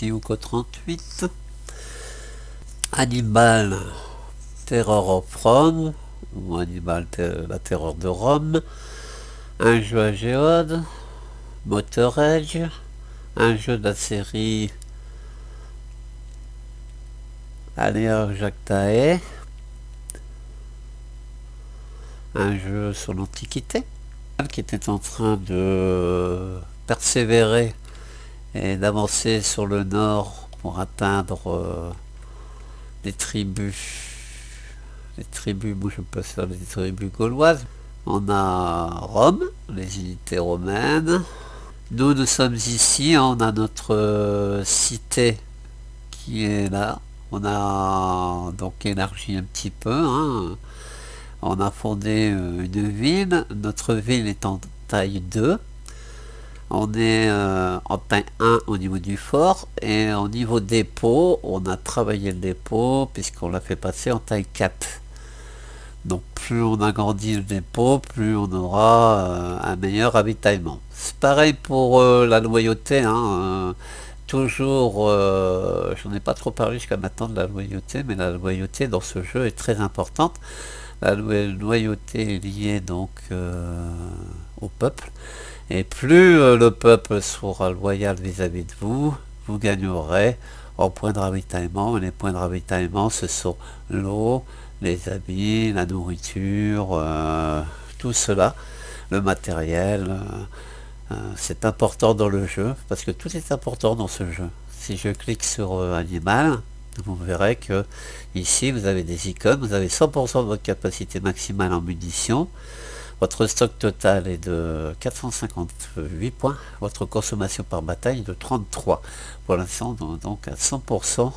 Ici Ouko 38. Animal Terror of Rome, ou Animal la terreur de Rome. Un jeu à géode, Motor Edge, un jeu de la série Aléa Jactae, un jeu sur l'Antiquité, qui était en train de persévérer et d'avancer sur le nord pour atteindre euh, les tribus les tribus, moi je peux les tribus gauloises. On a Rome, les unités romaines. Nous, nous sommes ici, on a notre euh, cité qui est là. On a donc élargi un petit peu. Hein. On a fondé euh, une ville. Notre ville est en taille 2. On est euh, en taille 1 au niveau du fort et au niveau dépôt, on a travaillé le dépôt puisqu'on l'a fait passer en taille 4. Donc plus on agrandit le dépôt, plus on aura euh, un meilleur ravitaillement. C'est pareil pour euh, la loyauté. Hein, toujours, j'en ai pas trop parlé jusqu'à maintenant de la loyauté, mais la loyauté dans ce jeu est très importante. La loyauté est liée donc au peuple. Et plus euh, le peuple sera loyal vis-à-vis de vous, vous gagnerez en points de ravitaillement. Et les points de ravitaillement, ce sont l'eau, les habits, la nourriture, euh, tout cela, le matériel. Euh, c'est important dans le jeu, parce que tout est important dans ce jeu. Si je clique sur animal, vous verrez que ici vous avez des icônes, vous avez 100% de votre capacité maximale en munitions, votre stock total est de 458 points. Votre consommation par bataille de 33. Pour l'instant, donc à 100%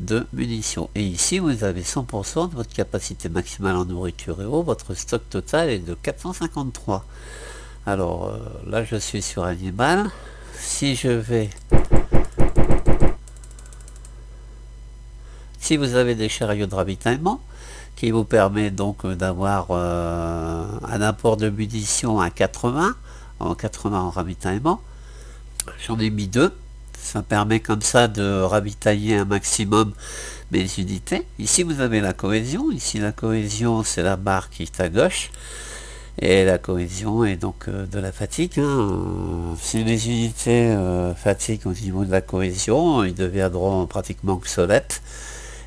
de munitions. Et ici, vous avez 100% de votre capacité maximale en nourriture et eau. Votre stock total est de 453. Alors euh, là, je suis sur animal. Si je vais... Si vous avez des chariots de ravitaillement, qui vous permet donc euh, d'avoir euh, un apport de munitions à 80, en 80 en ravitaillement. J'en ai mis deux. Ça permet comme ça de ravitailler un maximum mes unités. Ici vous avez la cohésion. Ici la cohésion c'est la barre qui est à gauche. Et la cohésion est donc euh, de la fatigue. Hein. Si les unités fatiguent au niveau de la cohésion, ils deviendront pratiquement obsolètes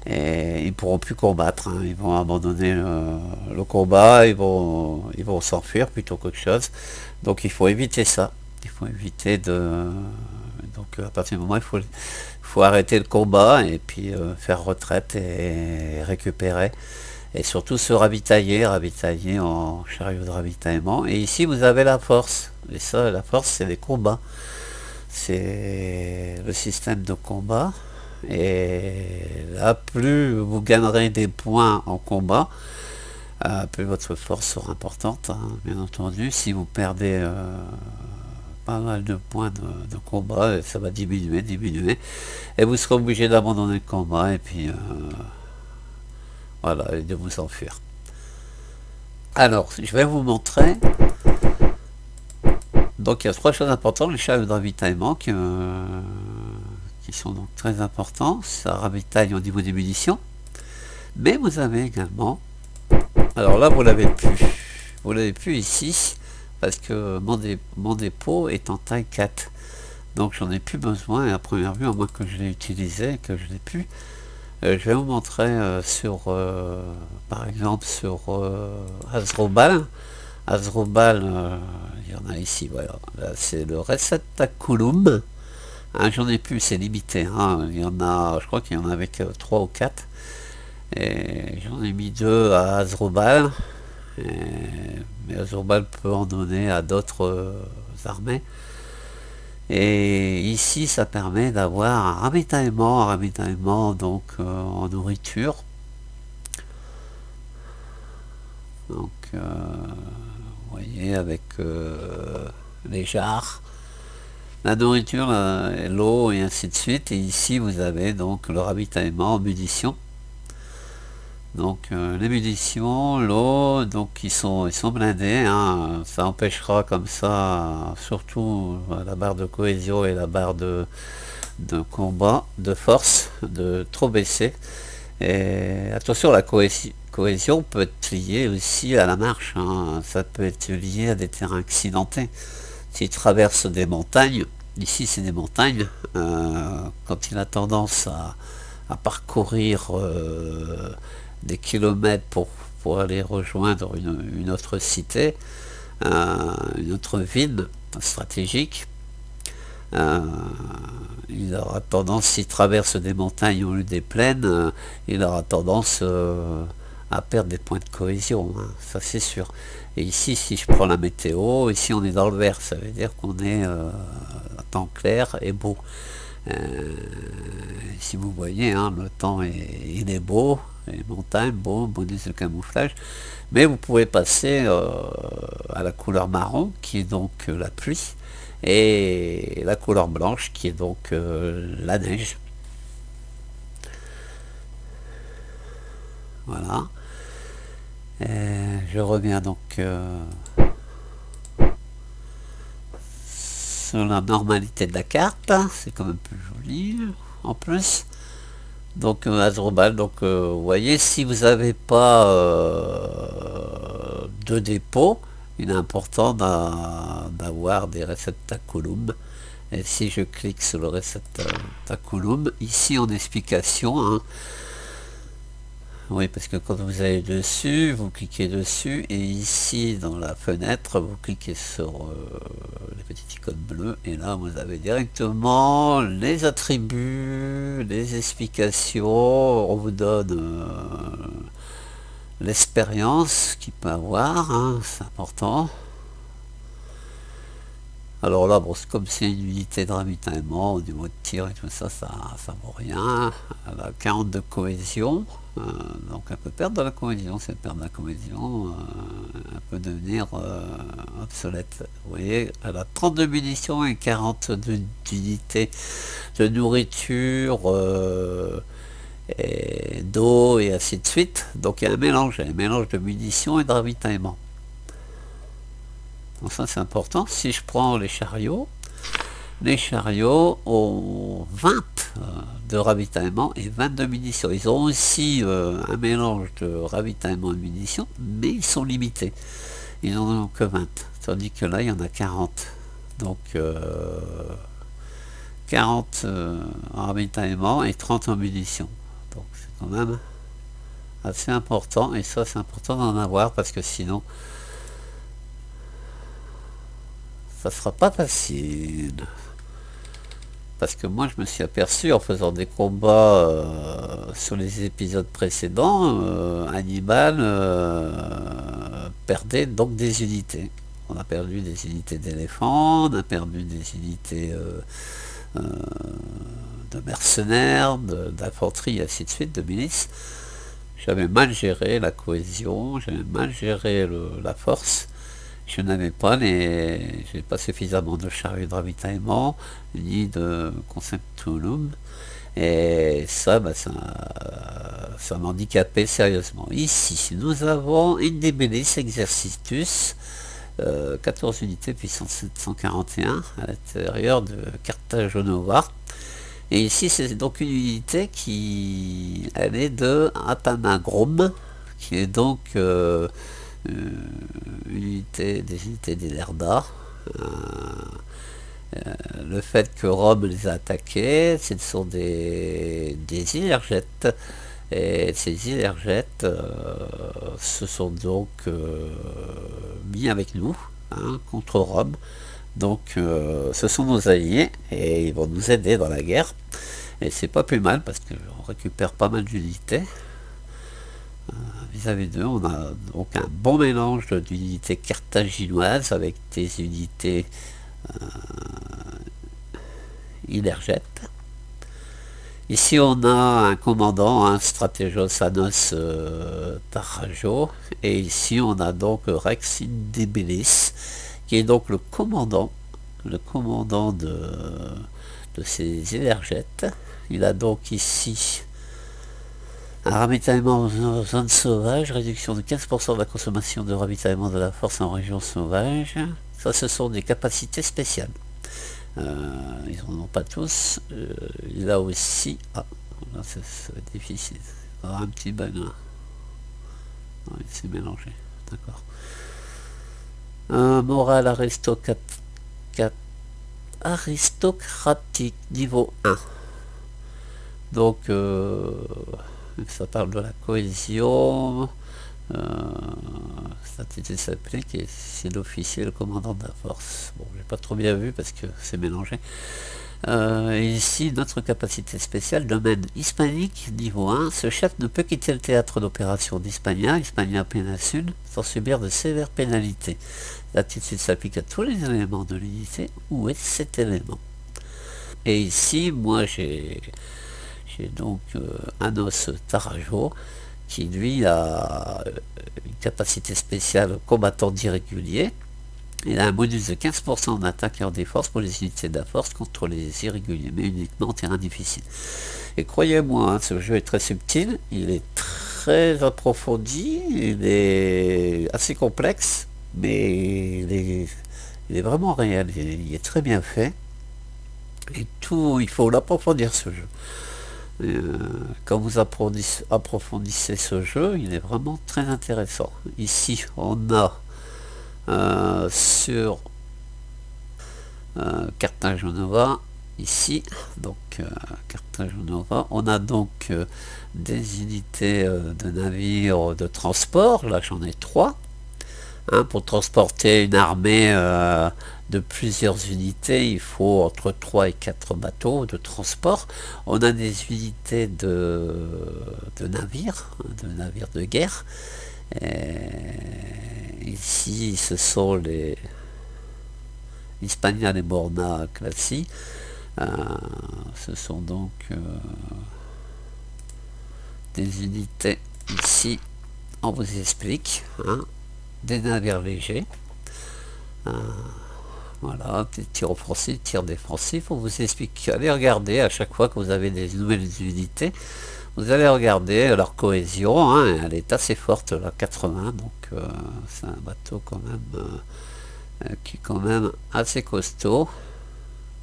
et ils pourront plus combattre, hein. ils vont abandonner le, combat, ils vont ils vont s'enfuir plutôt qu'autre chose. Donc il faut éviter ça. Il faut éviter de donc à partir du moment il faut faut arrêter le combat et puis euh, faire retraite et récupérer et surtout se ravitailler, ravitailler en chariot de ravitaillement. Et ici vous avez la force. Et ça, la force c'est les combats. C'est le système de combat. Et là, plus vous gagnerez des points en combat, euh, plus votre force sera importante, hein, bien entendu. Si vous perdez euh, pas mal de points de, combat, ça va diminuer, diminuer. Et vous serez obligé d'abandonner le combat et puis euh, voilà, et de vous enfuir. Alors, je vais vous montrer. Donc il y a trois choses importantes, les chaves de ravitaillement sont donc très importants. Ça ravitaille au niveau des munitions. Mais vous avez également... Alors là, vous l'avez plus. Vous l'avez plus ici, parce que mon, dépôt est en taille 4. Donc j'en ai plus besoin, et à première vue, à moins que je l'ai utilisé, que je l'ai plus. Euh, je vais vous montrer euh, sur, euh, par exemple, sur Azrobal. Azrobal, il y en a ici, voilà. c'est le Resetaculum. Hein, j'en ai plus, c'est limité. Hein. Il y en a, je crois qu'il y en a avec 3 ou 4. Et j'en ai mis 2 à Azrobal. mais Azrobal peut en donner à d'autres euh, armées. Et ici, ça permet d'avoir un ravitaillement, un ravitaillement donc euh, en nourriture. Donc, euh, vous voyez, avec les jarres la nourriture, l'eau et ainsi de suite. Et ici, vous avez donc le ravitaillement en munitions. Donc euh, les munitions, l'eau, donc ils sont, ils sont blindés. Hein. Ça empêchera comme ça, surtout la barre de cohésion et la barre de, de combat, de force, de trop baisser. Et attention, la cohésion, peut être liée aussi à la marche. Hein. Ça peut être lié à des terrains accidentés. S'il traverse des montagnes, ici c'est des montagnes, euh, quand il a tendance à, parcourir euh, des kilomètres pour, pour aller rejoindre une, autre cité, euh, une autre ville stratégique, il aura tendance, s'il traverse des montagnes ou des plaines, il aura tendance à perdre des points de cohésion, hein, ça c'est sûr. Et ici, si je prends la météo, ici on est dans le vert, ça veut dire qu'on est à temps clair et beau. si vous voyez, hein, le temps est, il est beau, les montagnes, bon, bonus de camouflage, mais vous pouvez passer euh, à la couleur marron, qui est donc euh, la pluie, et la couleur blanche, qui est donc euh, la neige. Voilà. Je reviens donc sur la normalité de la carte, c'est quand même plus joli en plus. Donc euh, donc euh, vous voyez si vous n'avez pas euh, de dépôt il est important d'avoir des réceptaculum et si je clique sur le réceptaculum ici en explication hein, oui, parce que quand vous allez dessus, vous cliquez dessus et ici dans la fenêtre, vous cliquez sur euh, les petites icônes bleues et là vous avez directement les attributs, les explications, on vous donne euh, l'expérience qu'il peut avoir, hein, c'est important. Alors là, comme c'est une unité de ravitaillement au niveau de tir et tout ça, ça ça vaut rien. Elle a 40 de cohésion, euh, donc elle peut perdre de la cohésion, c'est perdre de la cohésion, euh, elle peut devenir euh, obsolète. Vous voyez, elle a 32 munitions et 40 d'unités de, nourriture, et d'eau et ainsi de suite. Donc il y a un mélange, un mélange de munitions et de ravitaillement. Ça c'est important. Si je prends les chariots, les chariots ont 20 euh, de ravitaillement et 22 munitions. Ils ont aussi euh, un mélange de ravitaillement et munitions, mais ils sont limités. Ils n'en ont que 20. Tandis que là, il y en a 40. Donc 40 euh, en ravitaillement et 30 en munitions. Donc c'est quand même assez important. Et ça, c'est important d'en avoir parce que sinon, ça sera pas facile. Parce que moi je me suis aperçu en faisant des combats euh, sur les épisodes précédents, euh, Hannibal euh, perdait donc des unités. On a perdu des unités d'éléphants, on a perdu des unités de mercenaires, d'infanterie, ainsi de suite, de milices. J'avais mal géré la cohésion, j'avais mal géré la force je n'avais pas les, j'ai pas suffisamment de chariots de ravitaillement ni de conceptulum et ça, bah, ça, ça m'handicapait sérieusement. Ici, nous avons une DBLIS Exercitus, 14 unités puissance 741 à l'intérieur de Cartagenova. Et ici, c'est donc une unité qui elle est de Atanagrom, qui est donc euh, euh, unité, des unités des Lerda. Euh, euh, le fait que Rome les a attaqués, ce sont des, des. Et ces illergettes se sont donc mis avec nous hein, contre Rome. Donc ce sont nos alliés et ils vont nous aider dans la guerre. Et c'est pas plus mal parce qu'on récupère pas mal d'unités vis-à-vis d'eux, on a donc un bon mélange d'unités carthaginoises avec des unités euh, Ici on a un commandant, un stratégos Anos euh, Tarajo, et ici on a donc Rex Indebelis, qui est donc le commandant, le commandant de, de ces énergettes. Il a donc ici Un ravitaillement en zone sauvage, réduction de 15% de la consommation de ravitaillement de la force en région sauvage. Ça, ce sont des capacités spéciales. Euh, ils n'en ont pas tous. Euh, là aussi, ah, là c'est difficile. un petit bug là. il s'est mélangé. D'accord. Un moral aristocratique niveau 1. Donc, euh, ça parle de la cohésion. Euh, attitude s'applique et c'est l'officier, le commandant de la force. Bon, j'ai pas trop bien vu parce que c'est mélangé. Euh, ici, notre capacité spéciale, domaine hispanique, niveau 1, ce chef ne peut quitter le théâtre d'opération d'Hispania, Hispania péninsule, sans subir de sévères pénalités. L'attitude s'applique à tous les éléments de l'unité. Où est cet élément Et ici, moi, j'ai donc euh, un os Tarajo qui, lui, a une capacité spéciale combattant d'irrégulier il a un bonus de 15% en attaque et en défense pour les unités de la force contre les irréguliers, mais uniquement en terrain difficile. Et croyez-moi, hein, ce jeu est très subtil, il est très approfondi, il est assez complexe, mais il est, vraiment réel, il est, très bien fait. Et tout, il faut l'approfondir ce jeu. Euh, quand vous approfondissez ce jeu, il est vraiment très intéressant. Ici, on a euh, sur euh, Carthage Nova ici donc euh, Carthage Nova on a donc des unités de navires de transport là j'en ai trois hein, pour transporter une armée de plusieurs unités il faut entre 3 et 4 bateaux de transport on a des unités de, de navires de navires de guerre ici, ce sont les Hispania et Borna classiques. Euh, ce sont donc euh, des unités ici. On vous explique. Hein, des navires légers. Euh, voilà, des tirs offensifs, tirs défensifs. On vous explique. Allez regarder à chaque fois que vous avez des nouvelles unités. Vous allez regarder leur cohésion, hein, elle est assez forte, la 80, donc euh, c'est un bateau quand même euh, euh, qui est quand même assez costaud.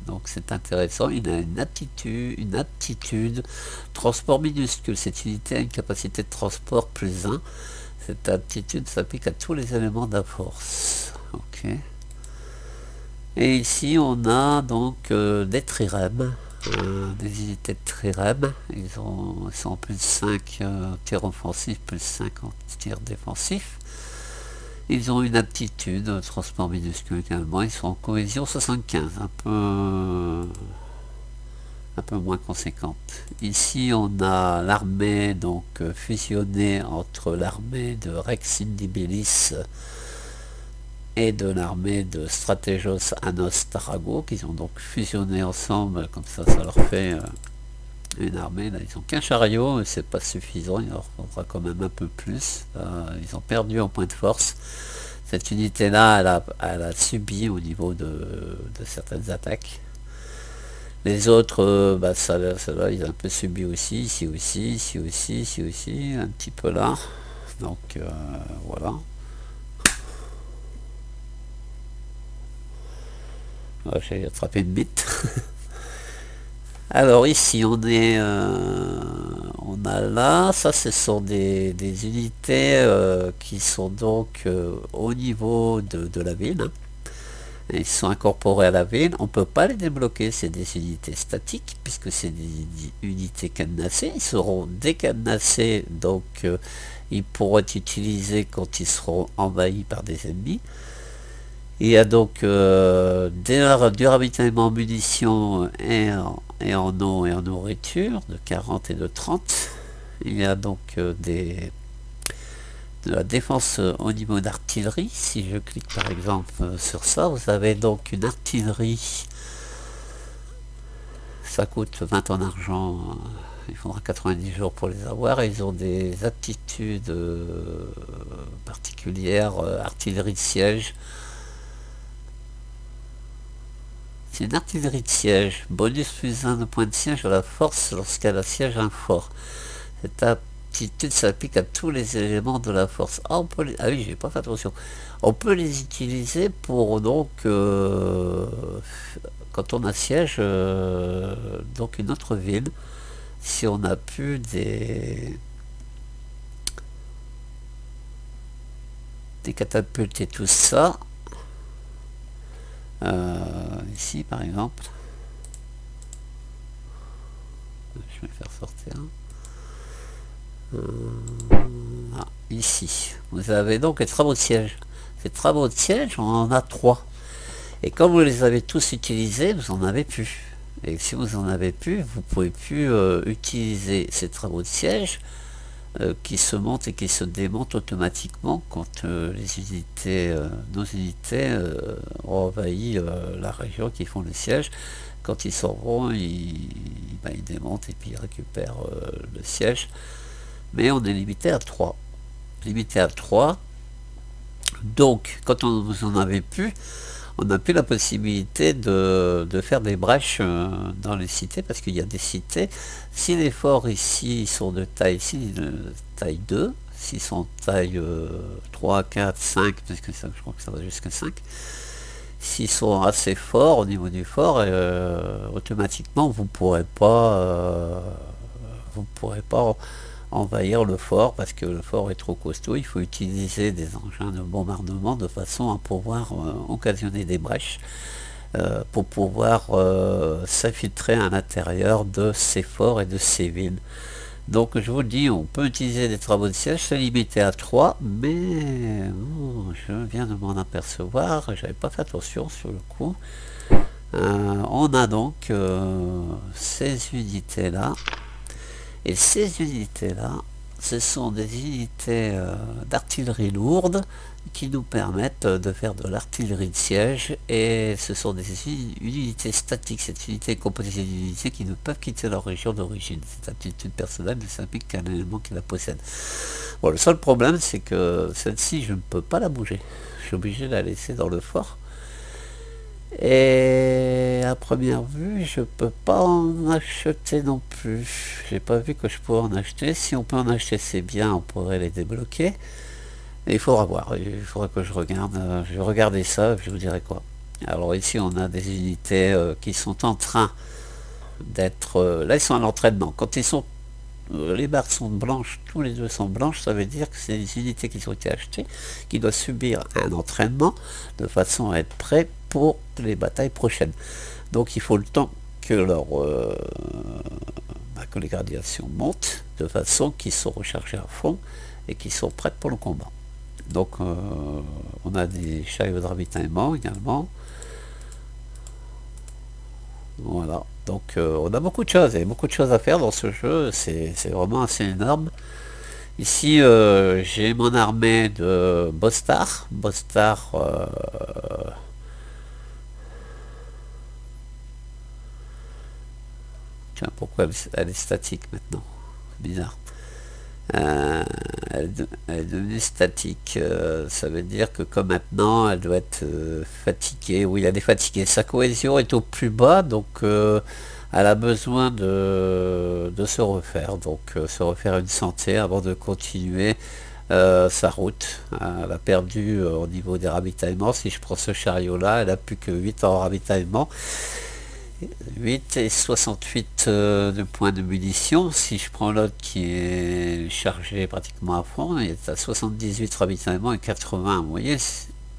Donc c'est intéressant, il a une aptitude, une aptitude transport minuscule. Cette unité a une capacité de transport plus 1. Cette aptitude s'applique à tous les éléments de la force. Ok. Et ici on a donc des trirèmes. Euh, des unités de trirem. Ils, ont, sont plus 5 euh, tirs offensifs, plus 5 en tirs défensifs. Ils ont une aptitude de transport minuscule également. Ils sont en cohésion 75, un peu, un peu moins conséquente. Ici, on a l'armée donc euh, fusionnée entre l'armée de Rex Indibilis et de l'armée de Strategos Anos Tarago, qu'ils ont donc fusionné ensemble, comme ça, ça leur fait euh, une armée. Là, ils ont qu'un chariot, c'est pas suffisant, il leur faudra quand même un peu plus. ils ont perdu en point de force. Cette unité-là, elle a, subi au niveau de, certaines attaques. Les autres, euh, bah, ça, là, ils ont un peu subi aussi, ici aussi, ici aussi, ici aussi, un petit peu là. Donc euh, voilà. J'ai attrapé une bite. Alors ici on est euh, on a là, ça ce sont des, unités euh, qui sont donc euh, au niveau de, la ville. Ils sont incorporés à la ville. On ne peut pas les débloquer, c'est des unités statiques, puisque c'est des, unités cadenassées. Ils seront décadenassés, donc ils pourront être utilisés quand ils seront envahis par des ennemis. Il y a donc euh, du ravitaillement en munitions et en, et en, eau et en nourriture de 40 et de 30. Il y a donc euh, des, de la défense au niveau d'artillerie. Si je clique par exemple euh, sur ça, vous avez donc une artillerie. Ça coûte 20 en argent. Il faudra 90 jours pour les avoir. Ils ont des aptitudes particulières, artillerie de siège. Une artillerie de siège. Bonus plus 1 de point de siège à la force lorsqu'elle assiège un fort. Cette aptitudes s'appliquent à tous les éléments de la force. Ah, on peut ah oui, j'ai pas fait attention. On peut les utiliser pour donc euh, quand on assiège euh, donc une autre ville, si on a pu des des catapultes et tout ça. Euh, ici par exemple. Je vais faire sortir. Ah, ici. Vous avez donc les travaux de siège. Ces travaux de siège, on en a trois. Et quand vous les avez tous utilisés, vous en avez plus. Et si vous en avez plus, vous pouvez plus euh, utiliser ces travaux de siège euh, qui se montent et qui se démontent automatiquement quand euh, les unités, nos unités ont envahi la région qui font le siège. Quand ils s'en vont, ils, ben, ils, démontent et puis ils récupèrent le siège. Mais on est limité à 3. Limité à 3. Donc, quand on vous en avait plus, on n'a plus la possibilité de, faire des brèches euh, dans les cités, parce qu'il y a des cités. Si les forts ici sont de taille, ici, de taille 2, s'ils sont de taille 3, 4, 5, parce que je crois que ça va jusqu'à 5, s'ils sont assez forts au niveau du fort, euh, automatiquement vous pourrez pas euh, vous pourrez pas envahir le fort parce que le fort est trop costaud. Il faut utiliser des engins de bombardement de façon à pouvoir euh, occasionner des brèches euh, pour pouvoir euh, s'infiltrer à l'intérieur de ces forts et de ces villes. Donc je vous dis, on peut utiliser des travaux de siège, c'est limité à 3, mais je viens de m'en apercevoir, j'avais pas fait attention sur le coup. on a donc ces unités là et ces unités-là, ce sont des unités euh, d'artillerie lourde qui nous permettent de faire de l'artillerie de siège et ce sont des unités statiques, cette unité est composée d'unités qui ne peuvent quitter leur région d'origine. Cette aptitude personnelle ne s'implique qu'un élément qui la possède. Bon, le seul problème c'est que celle-ci je ne peux pas la bouger. Je suis obligé de la laisser dans le fort et à première vue, je peux pas en acheter non plus. J'ai pas vu que je pouvais en acheter. Si on peut en acheter, c'est bien, on pourrait les débloquer. il faudra voir, il faudra que je regarde. Euh, je vais regarder ça, je vous dirai quoi. Alors ici, on a des unités euh, qui sont en train d'être... Euh, là, ils sont à l'entraînement. Quand ils sont les barres sont blanches, tous les deux sont blanches, ça veut dire que c'est des unités qui ont été achetées, qui doivent subir un entraînement de façon à être prêts pour les batailles prochaines. Donc il faut le temps que, leur, euh, bah, que les gradations montent de façon qu'ils sont rechargés à fond et qu'ils sont prêts pour le combat. Donc euh, on a des chariots de ravitaillement également. Voilà, donc euh, on a beaucoup de choses, il y a beaucoup de choses à faire dans ce jeu, c'est vraiment assez énorme. Ici, j'ai mon armée de Bostar. Bostar, pourquoi elle, est statique maintenant? Bizarre. Euh, elle, est devenue statique. Euh, ça veut dire que comme maintenant, elle doit être euh, fatiguée. Oui, elle est fatiguée. Sa cohésion est au plus bas, donc elle a besoin de, de se refaire. Donc se refaire une santé avant de continuer sa route. Elle a perdu au niveau des ravitaillements. Si je prends ce chariot-là, elle a plus que 8 ans en ravitaillement. 8 et 68 euh, de points de munitions. Si je prends l'autre qui est chargé pratiquement à fond, il est à 78 ravitaillements et 80. Vous voyez,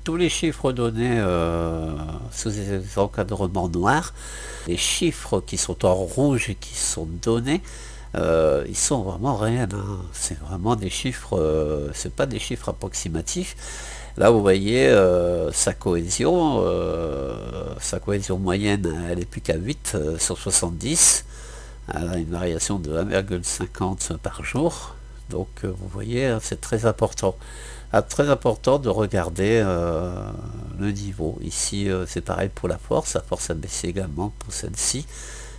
tous les chiffres donnés euh, sous des encadrements noirs, les chiffres qui sont en rouge et qui sont donnés, euh, ils sont vraiment réels. Hein. C'est vraiment des chiffres, c'est pas des chiffres approximatifs. Là, vous voyez euh, sa cohésion, euh, sa cohésion moyenne, elle est plus qu'à 8 euh, sur 70. Elle a une variation de 1,50 par jour. Donc, vous voyez, hein, c'est très important. Ah, très important de regarder le niveau. Ici, c'est pareil pour la force. La force a baissé également pour celle-ci.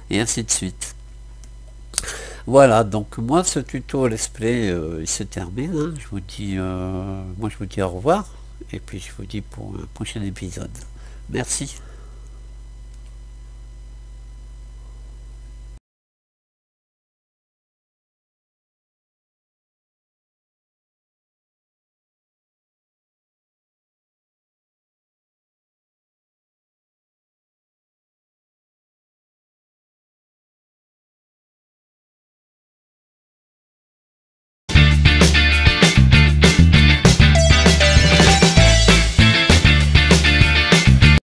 Et ainsi de suite. Voilà, donc moi ce tuto let's play il se termine. Hein. Je vous dis moi je vous dis au revoir et puis je vous dis pour un prochain épisode. Merci.